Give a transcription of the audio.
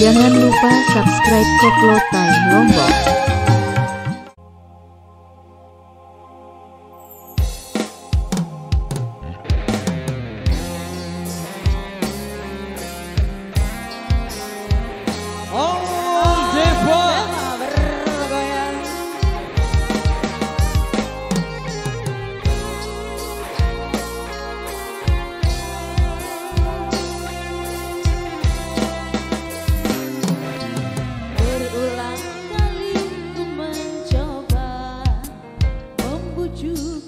Jangan lupa subscribe Koplo Time Lombok. you.